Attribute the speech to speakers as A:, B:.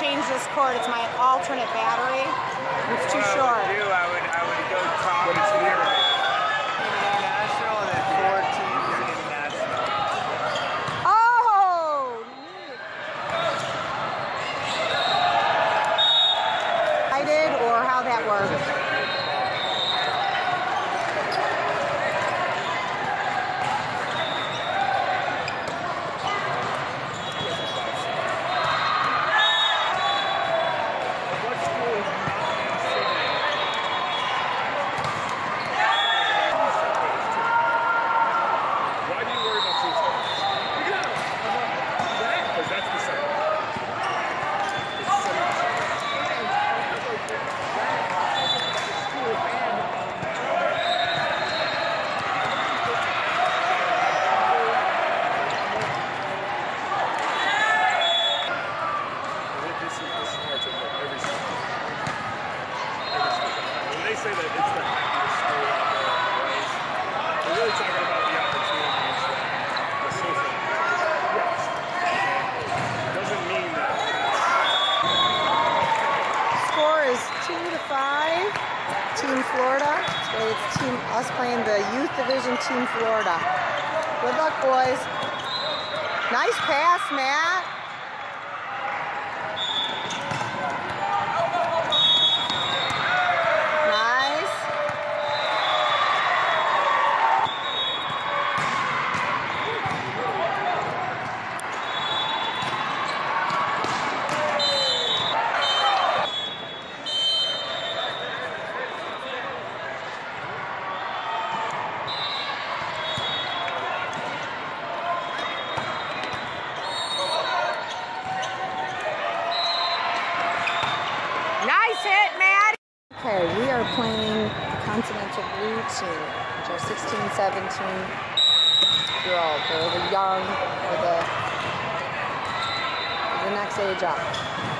A: change this cord. It's my alternate battery. It's too short.
B: Say that it's the happiest school out there in the race, they're really talking about the opportunities that the social yes. Doesn't mean that
A: Score is two to five. Team Florida. Today it's team us playing the youth division team Florida. Good luck, boys. Nice pass, Matt. Nice. Nice hit, Matt. Okay, we are playing the Continental Blue Team, which are 16, 17 year old. They're the young, or the, the next age up.